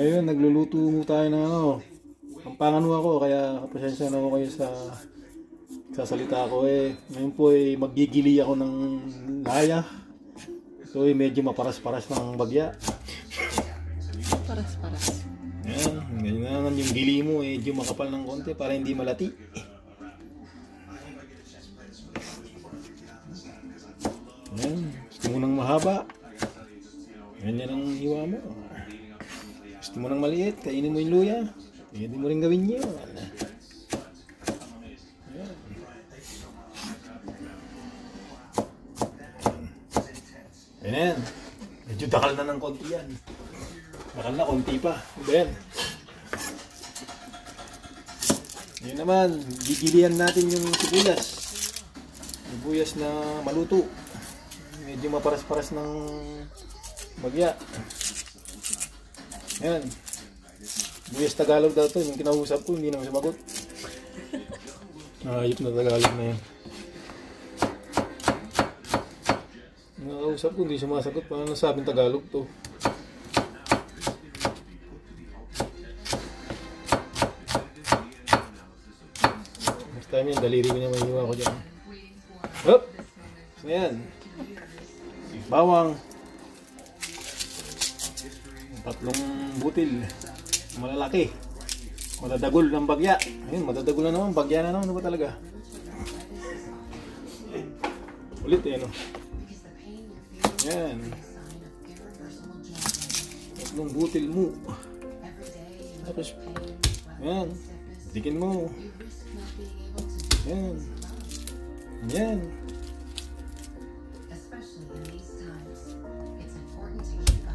Ngayon, nagluluto mo tayo ng ano. Mo ako, kaya pasensya na ako kayo sa sa salita ko eh. Ngayon po eh, magigili ako ng laya. So eh, medyo maparas-paras ng bagya. Paras-paras. Yan, ganyan na naman yung gili mo eh, medyo makapal ng konti para hindi malati. Yan, gusto mo nang mahaba. Ganyan ang hiwa mo. Gusto mo nang maliit, kainin mo yung luya. Pwede mo rin gawin yun. Yan. Ayan. Medyo dakal na ng konti yan. Bakal na, konti pa. Ano yan? Ngayon naman, gigilian natin yung sibuyas. Sibuyas na maluto. Medyo maparas-paras ng bagya. Ayan. Sibuyas Tagalog daw to. Yung kinausap ko, hindi naman sumagot. Ayop na Tagalog na yan. Nakausap ko, hindi sumasagot. Paano nasabing Tagalog to? Next time yan, daliri ko niya mahiwa ko dyan. Hop! So yan. Bawang. Tatlong butil. Malalaki. Madadagol ng bagya. Ayun, madadagol na naman. Bagya na naman. Ano ba talaga? Ulit eh, no? Yan. Tatlong butil mo. Tapos, yan. Dikin mo. Yan. Yan.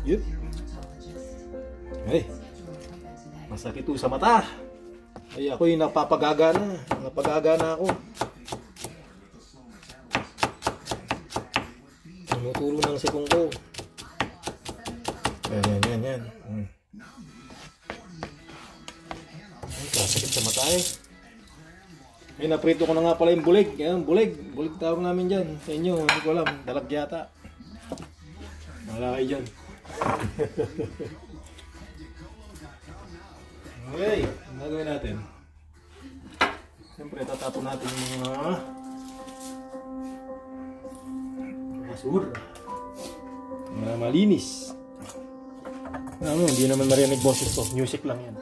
Yup. Ay. Masakit sa mata. Ay ako yung napapagaga na. Napagaga na ako. Tumutulo ng sikong ko. Yan, yan, yan, yan. Hmm. Ay, Masakit sa mata eh. Ay, naprito ko na nga pala yung bulig. Yan, bulig. Bulig tawag namin dyan. Sa inyo, hindi ko alam. Dalag yata. Wala kayo dyan. okay, ang gagawin natin. Siyempre, tatapon natin yung mga basura. Mga malinis. Ano, hindi naman marinig boses to. Music lang yan.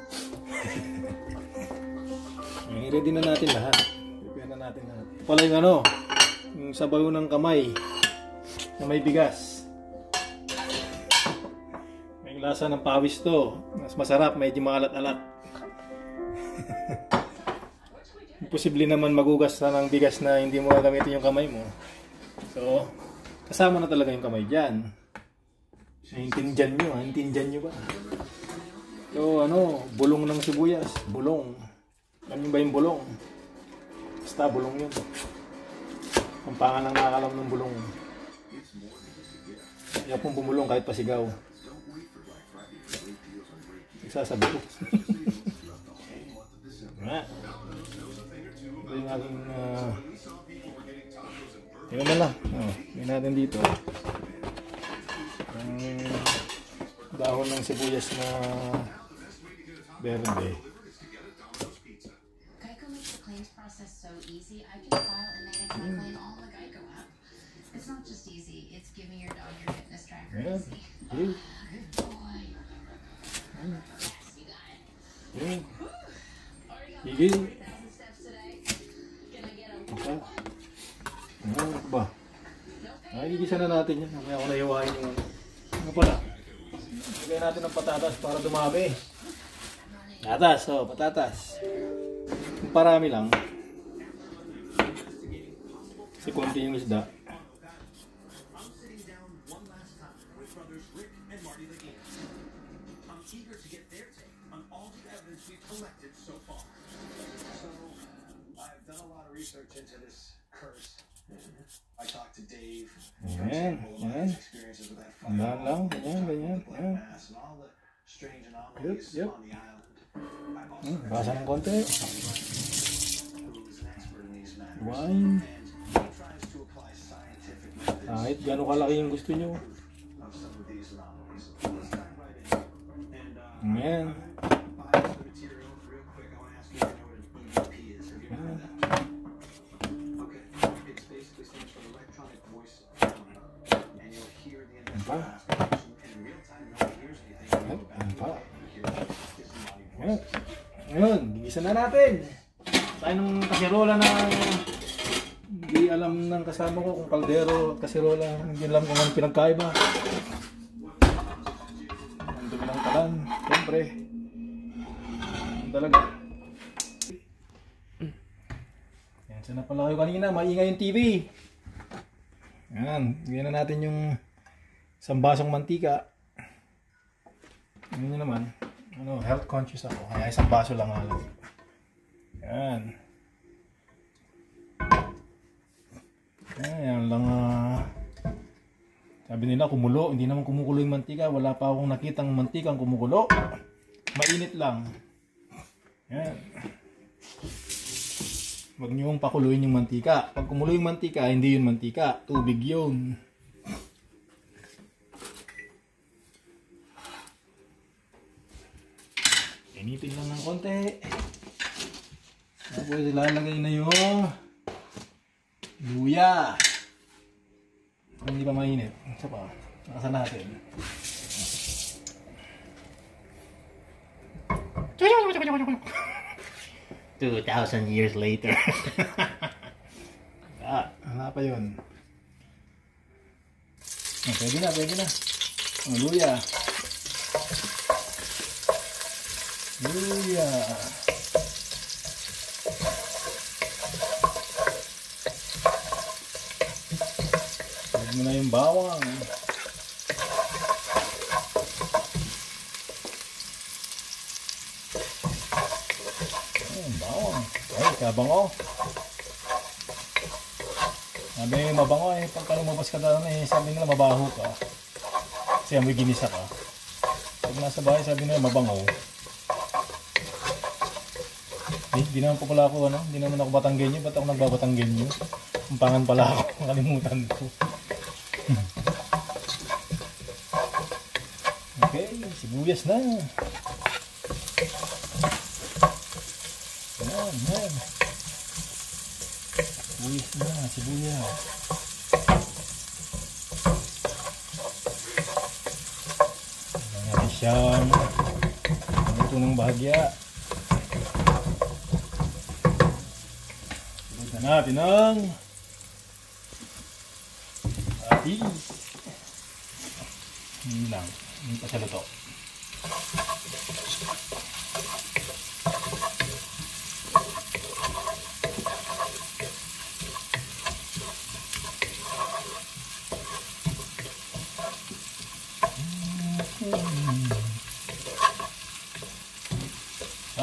Ay, ready na natin lahat. Prepare na natin lahat. Ito pala yung ano, yung sabaw ng kamay na may bigas. May lasa ng pawis to. Mas masarap, medyo maalat-alat. Imposible naman magugas na ng bigas na hindi mo gagamitin yung kamay mo. So, kasama na talaga yung kamay dyan. Naintindihan nyo, naintindihan nyo ba? So, ano, bulong ng sibuyas. Bulong. Alam nyo ba yung bulong? Basta, bulong yun. Ang pangalan ng nakakalam ng bulong. Kaya pong bumulong kahit pasigaw. Nagsasabi ko. Nga. Ito yung aking... Uh, tingnan mo lang. Oh, may natin dito. Ang dahon ng sibuyas na verde. So easy. I can file and manage my claim all the Geico app. It's not just easy, it's giving your dog your fitness tracker Ayan. easy. Yun. Good boy. Yes, you got it. Yun. Already got Higil. 1,000 steps today. Can I get a Okay. Ano ba? Igisa na natin yan. Mamaya ako nahiwain yung... Ano pala? Lagay natin ng patatas para dumami. Patatas, oh, patatas. Kung parami lang. Kasi konti yung isda. Collected so far. So, I've done a lot of research into this curse. I talked to Dave, Ayan, ayan. Ayan lang, fire, ayan, ganyan, ayan. yep. also Hmm, basa ng konti. Wine. Kahit gano'ng kalaki yung gusto nyo. of some of these anomalies. Let's dive right in. And, uh, Ayan. Isa na natin. Tayo ng kasirola na hindi alam ng kasama ko kung kaldero at kasirola. Hindi alam kung anong pinagkaiba. Ang dumi ng kalan. Siyempre. Yan talaga. Yan, sana pala kayo kanina. Maingay yung TV. Yan. Bigyan na natin yung isang basong mantika. Nyo naman, ano, health conscious ako. Kaya isang baso lang alam. Yan. Yan lang ah. sabi nila kumulo, hindi naman kumukulo yung mantika. Wala pa akong nakitang mantikang kumukulo. Mainit lang. Yan. Huwag niyong pakuluin yung mantika. Pag kumulo yung mantika, hindi yun mantika. Tubig yun. Initin lang ng konti. Tapos ilalagay na yung luya. Hindi pa mainit. Isa pa. Nakasan natin. Two thousand years later. ah, wala pa yun. Oh, pwede na, pwede na. Oh, luya. Luya. Huwag mo na yung bawang. Ayun, bawang. Ay, kabango. Sabi mabango eh, pagka lumabas ka doon eh, sabi nila mabaho ka. Kasi amoy ginisa ka. Pag nasa bahay, sabi nila mabango. Eh, di naman po pala ako, ano, di naman ako Batanggenyo, ba't ako nagbabatanggenyo? Kumpangan pala ako, nakalimutan ko. Okay, sibuyas na. Yan, yan. Sibuyas na, sibuyas. Ayan natin siyang luto ng bahagya. Sunod na natin ang atis. Hindi lang. Hindi pa siya luto.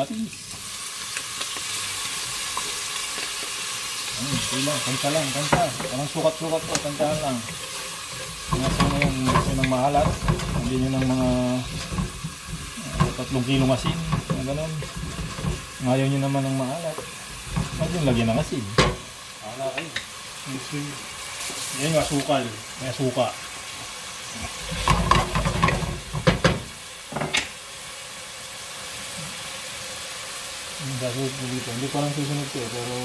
Atis. Ayun, ito lang, kanta lang, kanta. Walang sukat-sukat po, kantahan lang. Nasa na yung gusto ng mahalat. Hindi nyo ng mga uh, tatlong kilong asin. Mga ganun. Ayaw nyo naman ng mahalat. Huwag yung lagyan ng asin. Hala kayo. Yan yung asukal. May asuka. Ko. Hindi pa lang susunod ko eh, pero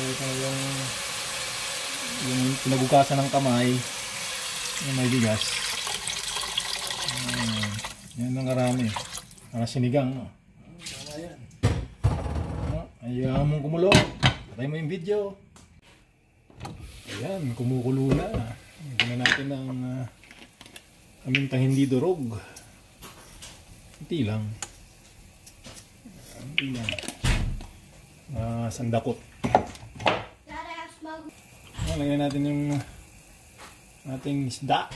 nakikita ko yung yung pinagugasan ng kamay yung may bigas Ayan. yan ang karami para sinigang no? no? ayaw mong kumulo patay mo yung video ayan kumukulo na Lagyan na natin ng uh, kamintang hindi durog Kunti lang. Kunti lang. Ah, sandakot. Lagyan natin yung ating isda.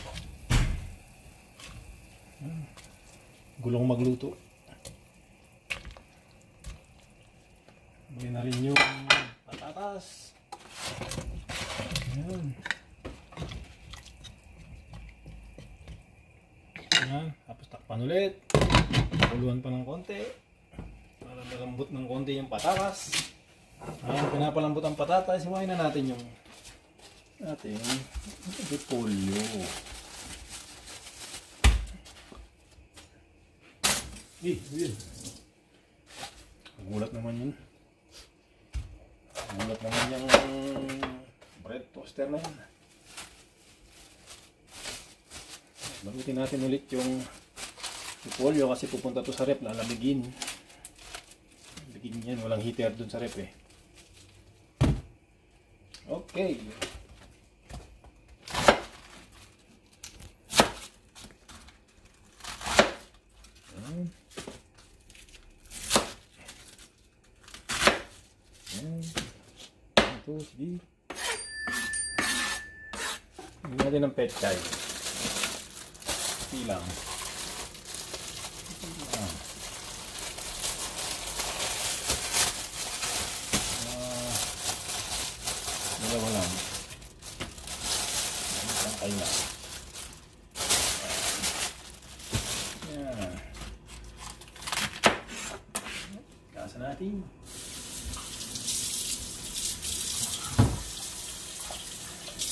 Gulong magluto. Lagyan na rin yung patatas. Ayan. Ayan. Tapos takpan ulit. Kuluan pa ng konti. Para malambot ng konti yung patatas. Ayan, pinapalambot ang patatas. Hiwain na natin yung ating repolyo. Eh, yun. Gulat naman yun. Gulat naman yung bread toaster na yun. Balutin natin ulit yung Repolyo kasi pupunta to sa rep, lalamigin. Lamigin yan, walang heater dun sa rep eh. Okay. Ayan. Ayan. Ito, sige. Hindi natin ng pet chai. Silang. Ah. Ah. Dalawa lang. Isang kayo na. Yan. Gasa natin.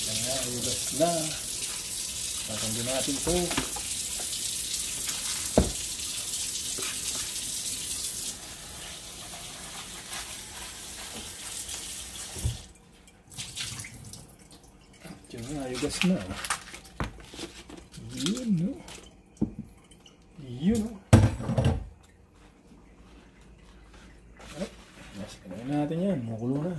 Yan nga, ugas na. Tatanggalin natin to. Yan nga, ugas na. Yun, no? Yun, no? Ay, mas kailangan natin yan. Makulo na.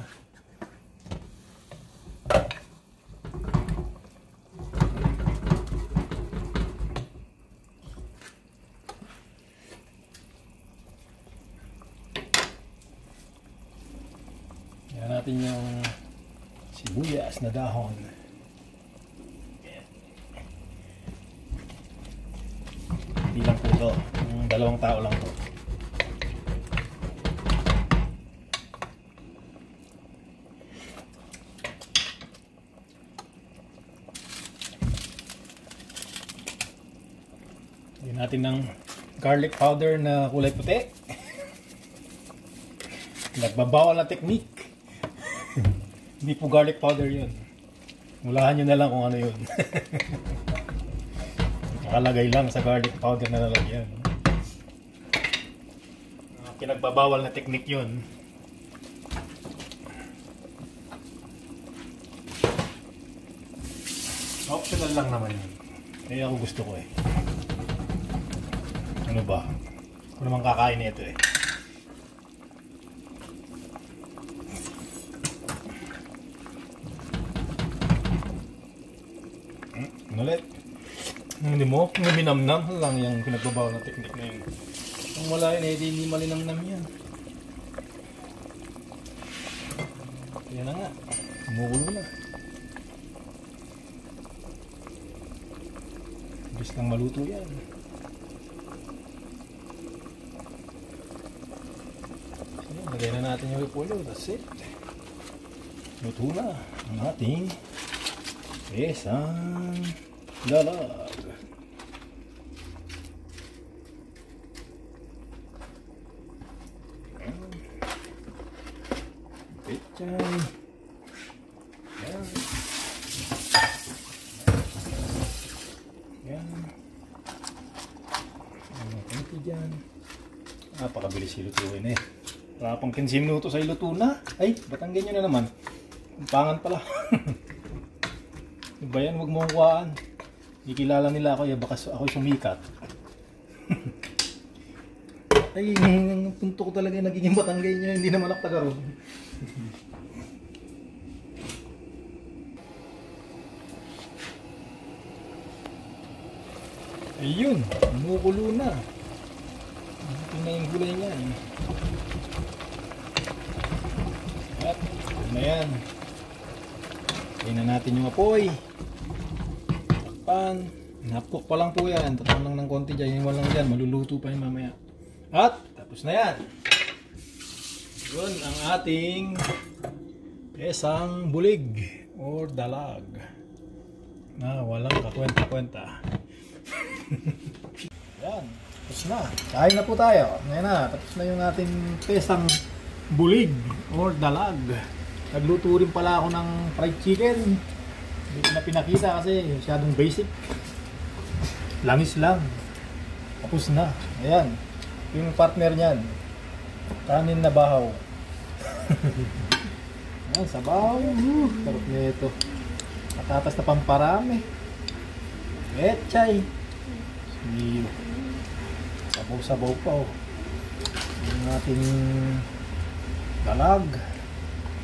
Yan natin yung sibuyas na dahon. Hindi lang po ito. Dalawang tao lang po. Lagyan natin ng garlic powder na kulay puti. Nagbabawal na technique. Hindi po garlic powder yun. Mulahan nyo na lang kung ano yun. Nakalagay lang sa garlic powder na nalagyan. Ah, Pinagbabawal na technique yun. Optional lang naman yun. Kaya ako gusto ko eh. Ano ba? Ako naman kakain nito eh. Ulit? Hindi mo, kung minamnam lang yung pinagbabaw ng technique na yun. Kung wala yun, eh, di hindi malinamnam yan. Yan na nga. Kumukulo na. Bilis lang maluto yan. So, lagay na natin yung repolyo. That's it. Luto na ang ating Isang dalag. Pechay. Yan. Yan. Ano konti dyan. Napakabilis ilutuin eh. Wala pang 15 minutos ay luto na. Ay, batanggan nyo na naman. Ang pangan pala. Iba yan, huwag mong kuhaan. Ikilala nila ako, ya baka ako sumikat. Ay, ang punto ko talaga yung nagiging batanggay niya, hindi naman ako taga ron. Ayun, kumukulo na. Ito na yung gulay niya. eh. At, na yan. Na natin yung apoy. Takpan. Napok pa lang po yan. Tatang lang ng konti dyan. Yung walang dyan. Maluluto pa yun mamaya. At, tapos na yan. Yun ang ating pesang bulig or dalag na walang kakwenta-kwenta. yan. Tapos na. Kain na po tayo. Ngayon na. Tapos na yung ating pesang bulig or dalag. Nagluto rin pala ako ng fried chicken. Hindi ko na pinakita kasi masyadong basic. Langis lang. Tapos na. Ayan. Yung partner niyan. Kanin na bahaw. Ayan, sabaw. Uh, sarap nito. Patatas na pamparami. Etchay. Siyo. Sabaw-sabaw pa oh. Yung ating dalag.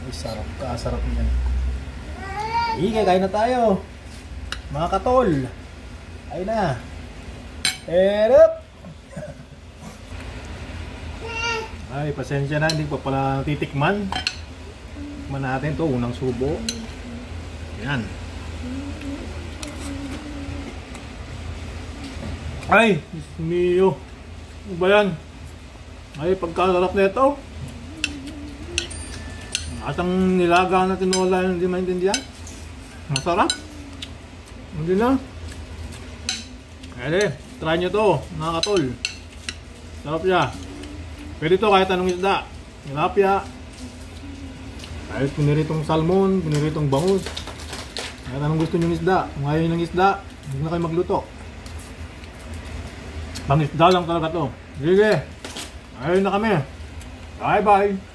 Sarap ka, sarap niyan. Sige, kain na tayo. Mga katol. Ayun na. Erop! Ay, pasensya na, hindi pa pala titikman. Tikman natin to unang subo. Yan. Ay, Diyos mio. Ano ba yan? Ay, pagkasarap na ito. At ang nilaga na tinola yung hindi maintindihan. Masarap. Hindi na. Pwede, try nyo to, mga katol. Sarap siya. Pwede to kahit anong isda. Tilapia. Kahit piniritong salmon, piniritong bangus. Kahit anong gusto nyo isda. Kung ayaw nyo ng isda, hindi na kayo magluto. Pang isda lang talaga to. Sige. Ayun na kami. Bye bye.